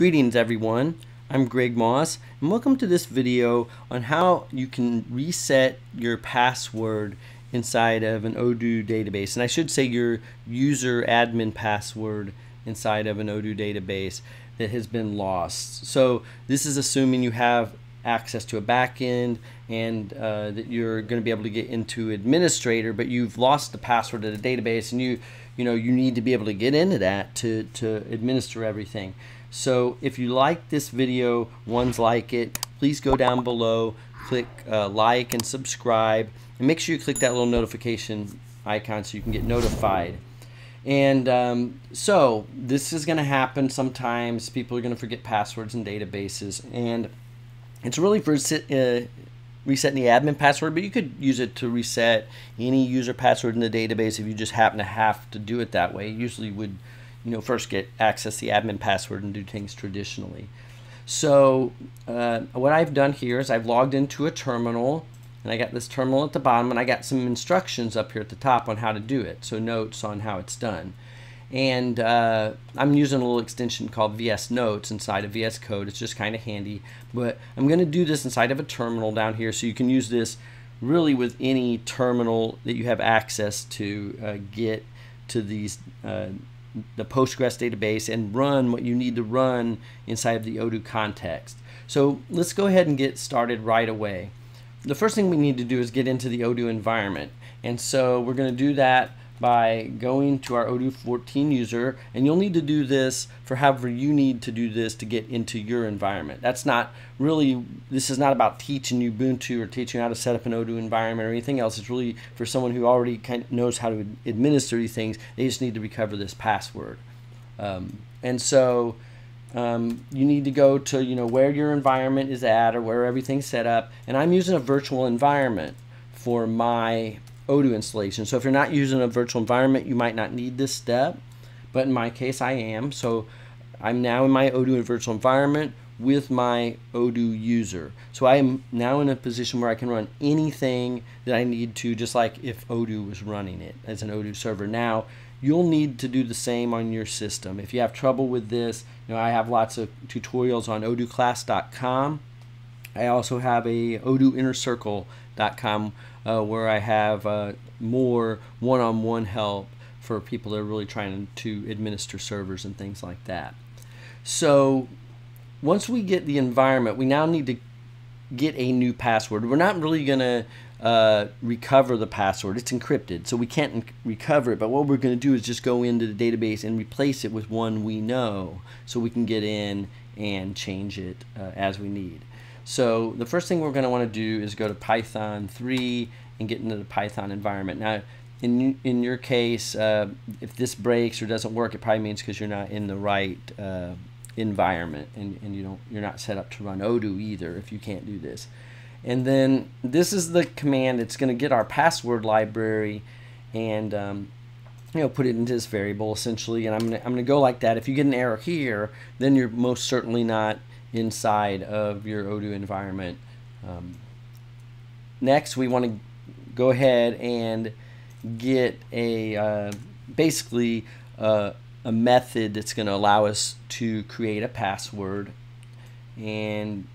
Greetings everyone, I'm Greg Moss and welcome to this video on how you can reset your password inside of an Odoo database. And I should say your user admin password inside of an Odoo database that has been lost. So this is assuming you have access to a backend and uh, that you're going to be able to get into administrator but you've lost the password to the database and you you know you need to be able to get into that to to administer everything so if you like this video ones like it please go down below click uh, like and subscribe and make sure you click that little notification icon so you can get notified and um, so this is going to happen sometimes people are going to forget passwords in databases and it's really for uh, resetting the admin password, but you could use it to reset any user password in the database if you just happen to have to do it that way. Usually would, you know, first get access the admin password and do things traditionally. So uh, what I've done here is I've logged into a terminal and I got this terminal at the bottom and I got some instructions up here at the top on how to do it. So notes on how it's done and uh, I'm using a little extension called VS Notes inside of VS Code. It's just kind of handy, but I'm going to do this inside of a terminal down here, so you can use this really with any terminal that you have access to uh, get to these uh, the Postgres database and run what you need to run inside of the Odoo context. So let's go ahead and get started right away. The first thing we need to do is get into the Odoo environment, and so we're going to do that by going to our Odoo 14 user and you'll need to do this for however you need to do this to get into your environment. That's not really, this is not about teaching you Ubuntu or teaching how to set up an Odoo environment or anything else. It's really for someone who already kind of knows how to administer these things. They just need to recover this password. Um, and so um, you need to go to you know where your environment is at or where everything's set up. And I'm using a virtual environment for my Odoo installation. So if you're not using a virtual environment, you might not need this step, but in my case I am. So I'm now in my Odoo virtual environment with my Odoo user. So I am now in a position where I can run anything that I need to, just like if Odoo was running it as an Odoo server. Now, you'll need to do the same on your system. If you have trouble with this, you know, I have lots of tutorials on odooclass.com. I also have a odooinnercircle.com uh, where I have uh, more one-on-one help for people that are really trying to administer servers and things like that. So once we get the environment, we now need to get a new password. We're not really going to uh, recover the password. It's encrypted, so we can't recover it. But what we're going to do is just go into the database and replace it with one we know so we can get in and change it uh, as we need. So the first thing we're going to want to do is go to Python 3 and get into the Python environment. Now, in, in your case, uh, if this breaks or doesn't work, it probably means because you're not in the right uh, environment and, and you don't, you're not set up to run Odoo either if you can't do this. And then this is the command. that's going to get our password library and um, you know put it into this variable essentially. And I'm gonna, I'm gonna go like that. If you get an error here, then you're most certainly not inside of your Odoo environment. Um, next, we want to go ahead and get a uh, basically uh, a method that's going to allow us to create a password and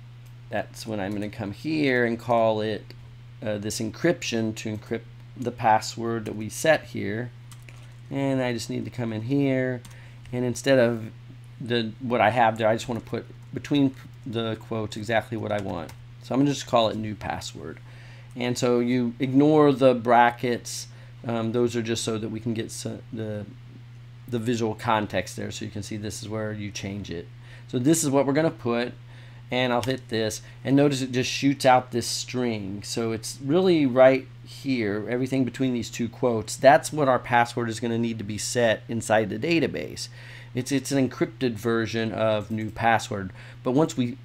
that's when I'm going to come here and call it uh, this encryption to encrypt the password that we set here and I just need to come in here and instead of the what I have there I just want to put between the quotes exactly what I want. So I'm going to just call it new password. And so you ignore the brackets. Um, those are just so that we can get the, the visual context there so you can see this is where you change it. So this is what we're going to put and I'll hit this and notice it just shoots out this string. So it's really right here, everything between these two quotes. That's what our password is going to need to be set inside the database. It's, it's an encrypted version of new password. But once we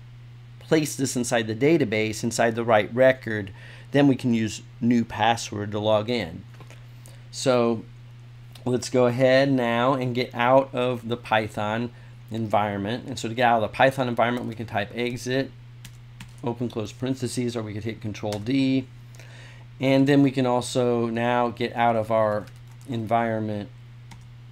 place this inside the database, inside the right record, then we can use new password to log in. So let's go ahead now and get out of the Python environment. And so to get out of the Python environment, we can type exit, open close parentheses, or we could hit control D. And then we can also now get out of our environment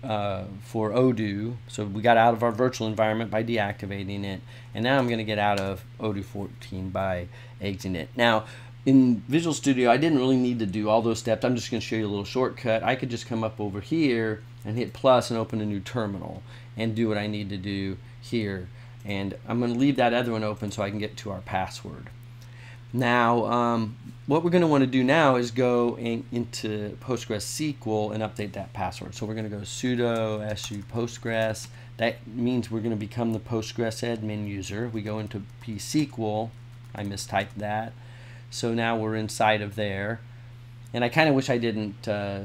uh, for Odoo. So we got out of our virtual environment by deactivating it, and now I'm going to get out of Odoo 14 by exiting it. Now, in Visual Studio, I didn't really need to do all those steps. I'm just going to show you a little shortcut. I could just come up over here and hit plus and open a new terminal and do what I need to do here. And I'm going to leave that other one open so I can get to our password. Now, um, what we're going to want to do now is go in, into PostgreSQL and update that password. So we're going to go sudo su postgres. That means we're going to become the Postgres admin user. We go into psql. I mistyped that. So now we're inside of there. And I kind of wish I didn't uh,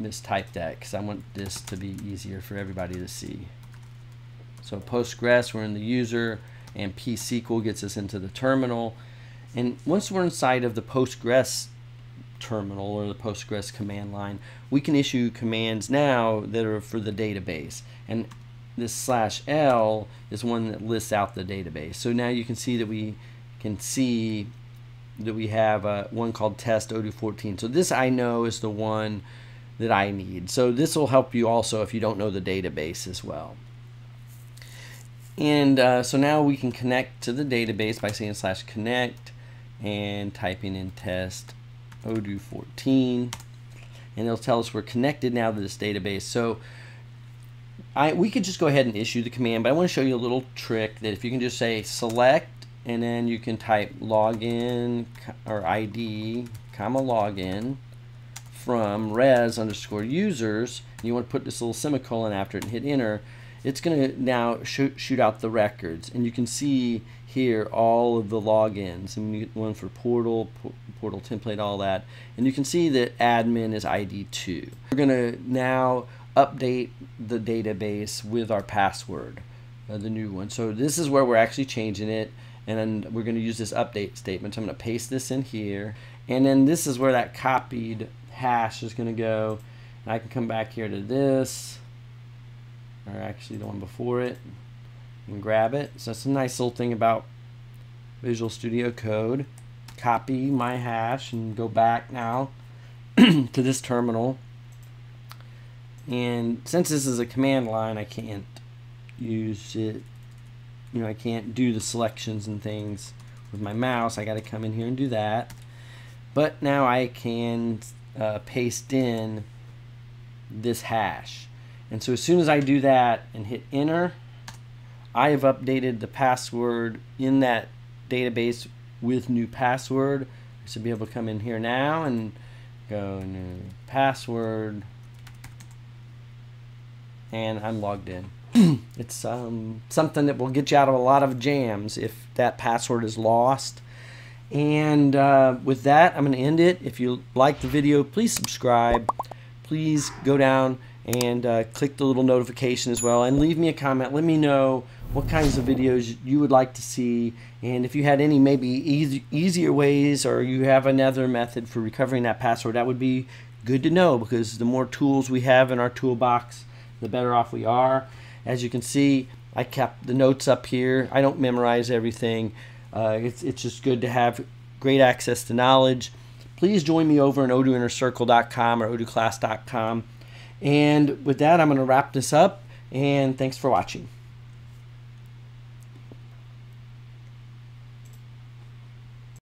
mistype that because I want this to be easier for everybody to see. So Postgres, we're in the user, and psql gets us into the terminal. And once we're inside of the Postgres terminal or the Postgres command line, we can issue commands now that are for the database. And this slash L is one that lists out the database. So now you can see that we can see that we have uh, one called test Odoo 14. So this I know is the one that I need. So this will help you also if you don't know the database as well. And uh, so now we can connect to the database by saying slash connect and typing in test Odoo 14 and it'll tell us we're connected now to this database. So I, we could just go ahead and issue the command, but I want to show you a little trick that if you can just say select and then you can type login or ID comma login from res underscore users. You want to put this little semicolon after it and hit enter it's going to now shoot, shoot out the records. And you can see here all of the logins. And you get one for portal portal template all that. And you can see that admin is id 2 we're going to now update the database with our password uh, the new one. So this is where we're actually changing it. And we're going to use this update statement. So I'm going to paste this in here. And then this is where that copied hash is going to go. And I can come back here to this or actually the one before it and grab it. So that's a nice little thing about Visual Studio Code. Copy my hash and go back now to this terminal. And since this is a command line, I can't use it. You know, I can't do the selections and things with my mouse. I got to come in here and do that. But now I can uh, paste in this hash. And so as soon as I do that and hit enter, I have updated the password in that database with new password. I should be able to come in here now and go new password and I'm logged in. it's um, something that will get you out of a lot of jams if that password is lost. And uh, with that, I'm going to end it. If you like the video, please subscribe. Please go down and uh, click the little notification as well. And leave me a comment. Let me know what kinds of videos you would like to see. And if you had any maybe easy, easier ways or you have another method for recovering that password that would be good to know because the more tools we have in our toolbox the better off we are. As you can see I kept the notes up here. I don't memorize everything. Uh, it's, it's just good to have great access to knowledge. Please join me over at odooinnercircle.com or odooclass.com and with that, I'm going to wrap this up. And thanks for watching.